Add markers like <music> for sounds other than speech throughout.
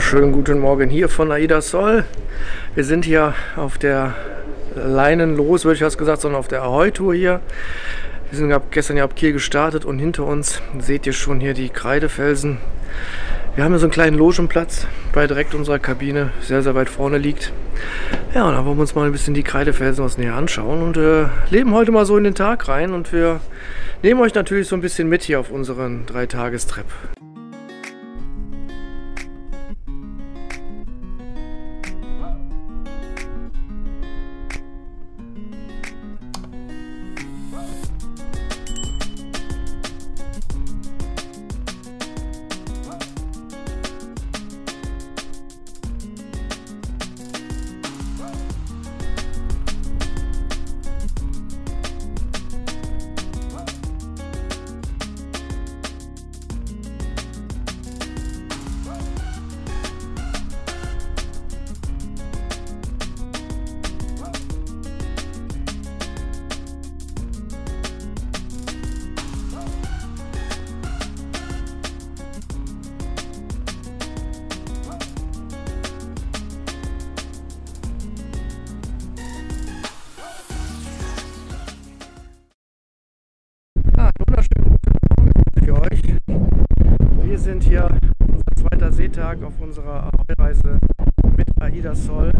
Schönen guten Morgen hier von Aida Sol. Wir sind hier auf der Leinen los, würde ich fast gesagt, sondern auf der Ahoi-Tour hier. Wir sind gestern ja ab Kiel gestartet und hinter uns seht ihr schon hier die Kreidefelsen. Wir haben hier so einen kleinen Logenplatz bei direkt unserer Kabine, sehr, sehr weit vorne liegt. Ja, und da wollen wir uns mal ein bisschen die Kreidefelsen aus näher anschauen und äh, leben heute mal so in den Tag rein und wir nehmen euch natürlich so ein bisschen mit hier auf unseren Dreitagestrip. Sind hier unser zweiter Seetag auf unserer Ahoi-Reise mit Aida Sol.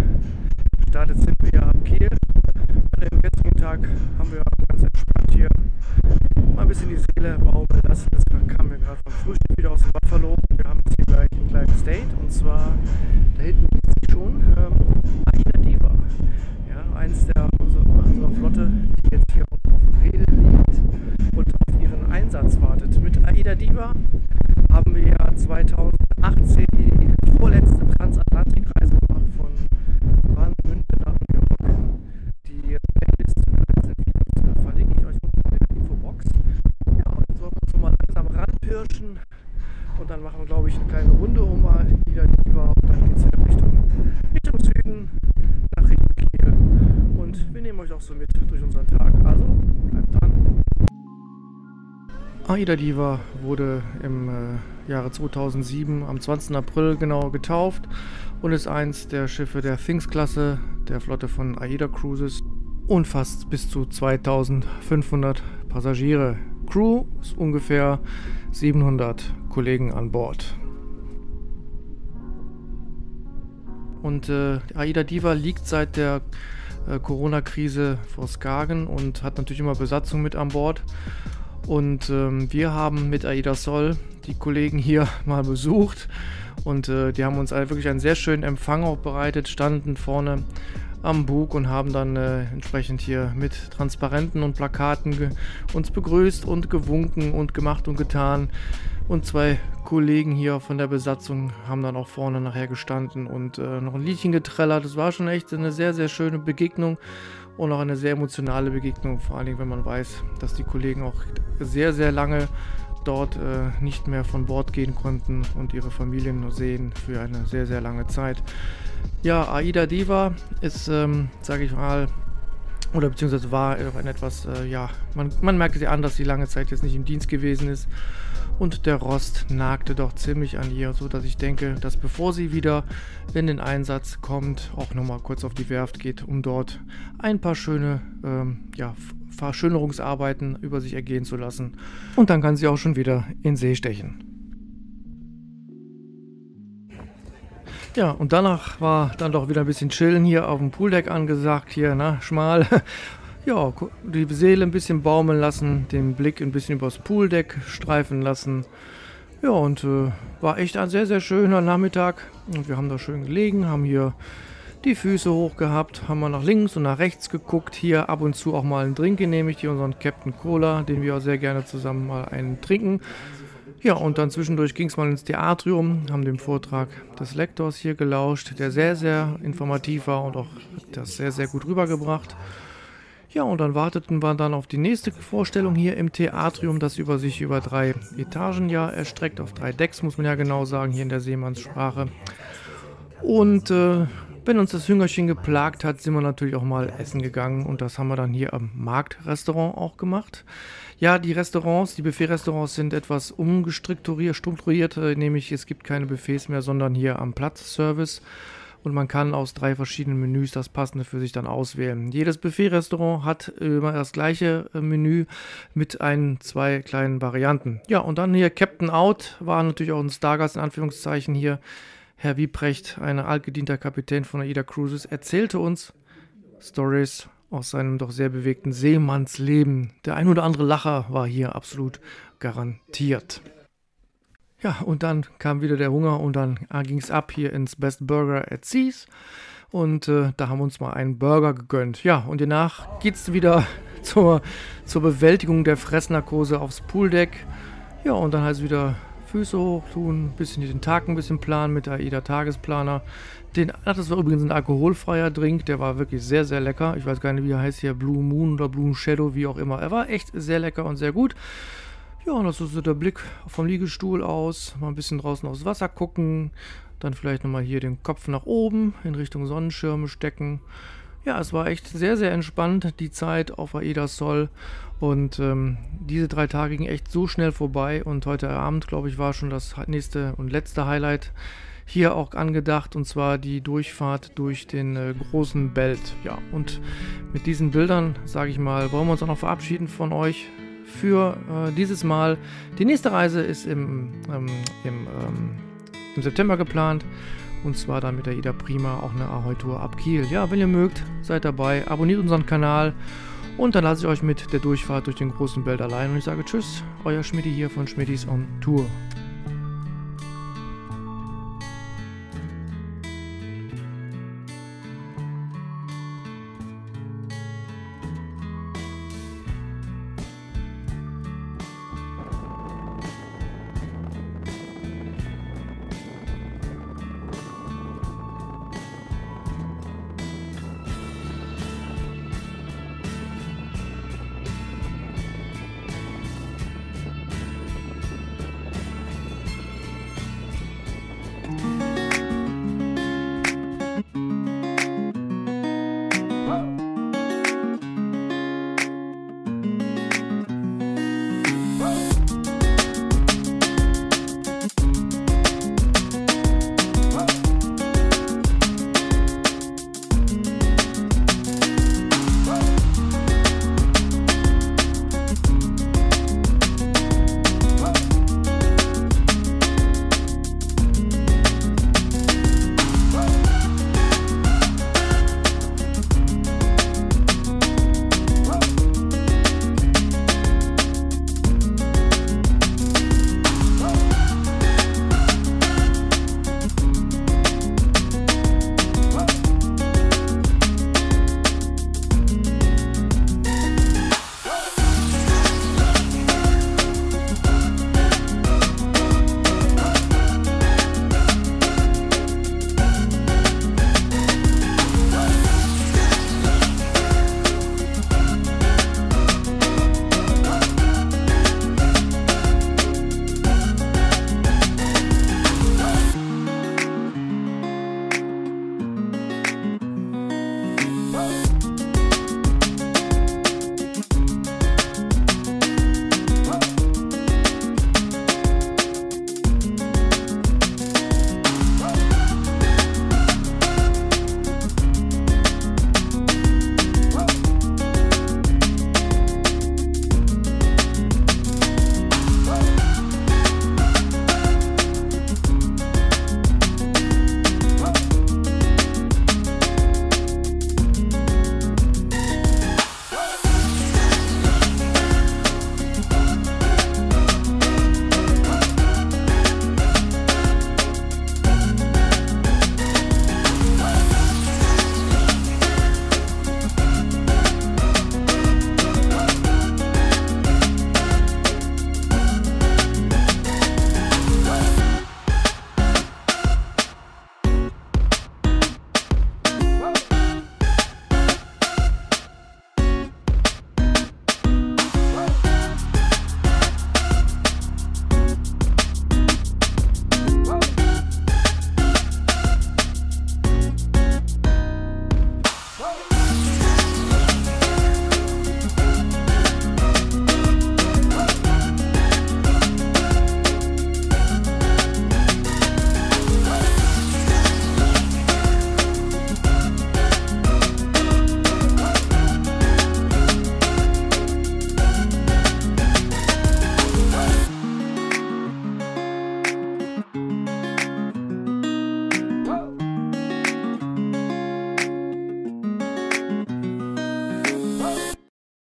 Startet sind wir ab Kiel. An dem gestrigen Tag haben wir ganz entspannt hier mal ein bisschen die Seele baumeln lassen. Das kam mir gerade vom Frühstück wieder aus dem Buffalo. Wir haben jetzt hier gleich ein kleines Date und zwar da hinten sieht sie schon ähm, Aida Diva. Ja, eins der unserer, unserer Flotte, die jetzt hier auf Rede liegt und auf ihren Einsatz wartet. Mit Aida Diva haben wir ja 2018 die vorletzte Transatlantikreise gemacht von Warnemünde nach New York. Die Playlist zu den Videos verlinke ich euch unten in der Infobox. Ja, und jetzt wollen wir uns so mal langsam ranpirschen und dann machen wir, glaube ich, eine kleine Runde um mal wieder die war und dann geht es wieder Richtung, Richtung Süden, nach Richtung Kiel. Und wir nehmen euch auch so mit durch unseren Tag. Also bleibt dran. Aida Diva wurde im äh, Jahre 2007 am 20. April genau getauft und ist eins der Schiffe der Things-Klasse der Flotte von Aida Cruises und fasst bis zu 2500 Passagiere. Crew ist ungefähr 700 Kollegen an Bord. Und äh, Aida Diva liegt seit der äh, Corona-Krise vor Skagen und hat natürlich immer Besatzung mit an Bord. Und ähm, wir haben mit Aida Sol die Kollegen hier <laughs> mal besucht und äh, die haben uns wirklich einen sehr schönen Empfang auch bereitet, standen vorne am Bug und haben dann äh, entsprechend hier mit Transparenten und Plakaten uns begrüßt und gewunken und gemacht und getan. Und zwei Kollegen hier von der Besatzung haben dann auch vorne nachher gestanden und äh, noch ein Liedchen getrellert. Das war schon echt eine sehr, sehr schöne Begegnung und auch eine sehr emotionale Begegnung, vor allen Dingen, wenn man weiß, dass die Kollegen auch sehr, sehr lange dort äh, nicht mehr von Bord gehen konnten und ihre Familien sehen für eine sehr, sehr lange Zeit. Ja, Aida Diva ist, ähm, sage ich mal, oder beziehungsweise war ein etwas, äh, ja, man, man merkte sie an, dass sie lange Zeit jetzt nicht im Dienst gewesen ist und der Rost nagte doch ziemlich an ihr, so dass ich denke, dass bevor sie wieder in den Einsatz kommt, auch nochmal kurz auf die Werft geht, um dort ein paar schöne ähm, ja, Verschönerungsarbeiten über sich ergehen zu lassen. Und dann kann sie auch schon wieder in See stechen. Ja, und danach war dann doch wieder ein bisschen chillen hier auf dem Pooldeck angesagt, hier, na, schmal. <laughs> ja, die Seele ein bisschen baumeln lassen, den Blick ein bisschen übers Pooldeck streifen lassen. Ja, und äh, war echt ein sehr, sehr schöner Nachmittag. Und wir haben da schön gelegen, haben hier die Füße hoch gehabt, haben wir nach links und nach rechts geguckt, hier ab und zu auch mal einen Drink genehmigt, hier unseren Captain Cola, den wir auch sehr gerne zusammen mal einen trinken. Ja, und dann zwischendurch ging es mal ins Theatrium, haben dem Vortrag des Lektors hier gelauscht, der sehr, sehr informativ war und auch das sehr, sehr gut rübergebracht. Ja, und dann warteten wir dann auf die nächste Vorstellung hier im Theatrium, das über sich über drei Etagen ja erstreckt, auf drei Decks, muss man ja genau sagen, hier in der Seemannssprache. Und äh, wenn uns das Hüngerchen geplagt hat, sind wir natürlich auch mal essen gegangen und das haben wir dann hier am Marktrestaurant auch gemacht. Ja, die Restaurants, die Buffet-Restaurants sind etwas umgestrukturiert, strukturiert, äh, nämlich es gibt keine Buffets mehr, sondern hier am Platz-Service und man kann aus drei verschiedenen Menüs das passende für sich dann auswählen. Jedes Buffet-Restaurant hat immer das gleiche äh, Menü mit ein, zwei kleinen Varianten. Ja, und dann hier Captain Out war natürlich auch ein Stargast in Anführungszeichen hier Herr Wiebrecht, ein altgedienter Kapitän von AIDA Cruises, erzählte uns Stories aus seinem doch sehr bewegten Seemannsleben. Der ein oder andere Lacher war hier absolut garantiert. Ja, und dann kam wieder der Hunger und dann ging es ab hier ins Best Burger at Seas. Und äh, da haben wir uns mal einen Burger gegönnt. Ja, und danach geht es wieder <laughs> zur, zur Bewältigung der Fressnarkose aufs Pooldeck. Ja, und dann heißt es wieder Füße hoch tun, bisschen den Tag ein bisschen planen mit der AIDA Tagesplaner. Den, ach, das war übrigens ein alkoholfreier Drink, der war wirklich sehr, sehr lecker. Ich weiß gar nicht, wie er heißt hier, Blue Moon oder Blue Shadow, wie auch immer. Er war echt sehr lecker und sehr gut. Ja, und das ist so der Blick vom Liegestuhl aus. Mal ein bisschen draußen aufs Wasser gucken. Dann vielleicht nochmal hier den Kopf nach oben in Richtung Sonnenschirme stecken. Ja, es war echt sehr, sehr entspannt, die Zeit auf Aida Sol. Und ähm, diese drei Tage gingen echt so schnell vorbei. Und heute Abend, glaube ich, war schon das nächste und letzte Highlight hier auch angedacht. Und zwar die Durchfahrt durch den äh, großen Belt. Ja, und mit diesen Bildern, sage ich mal, wollen wir uns auch noch verabschieden von euch für äh, dieses Mal. Die nächste Reise ist im, ähm, im, ähm, im September geplant. Und zwar dann mit der Ida Prima auch eine Ahoi-Tour ab Kiel. Ja, wenn ihr mögt, seid dabei, abonniert unseren Kanal. Und dann lasse ich euch mit der Durchfahrt durch den großen Welt allein. Und ich sage Tschüss, euer Schmidti hier von Schmidtis on Tour.